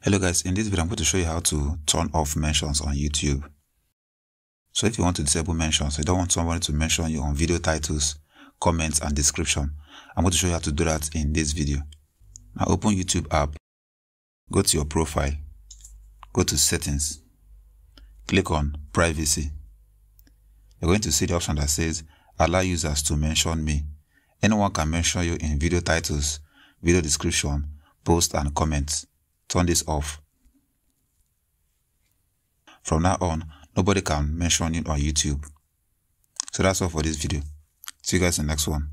Hello guys, in this video I'm going to show you how to turn off mentions on YouTube. So if you want to disable mentions, you don't want somebody to mention you on video titles, comments and description, I'm going to show you how to do that in this video. Now open YouTube app, go to your profile, go to settings, click on privacy. You're going to see the option that says allow users to mention me. Anyone can mention you in video titles, video description, post and comments turn this off. From now on, nobody can mention it on YouTube. So that's all for this video. See you guys in the next one.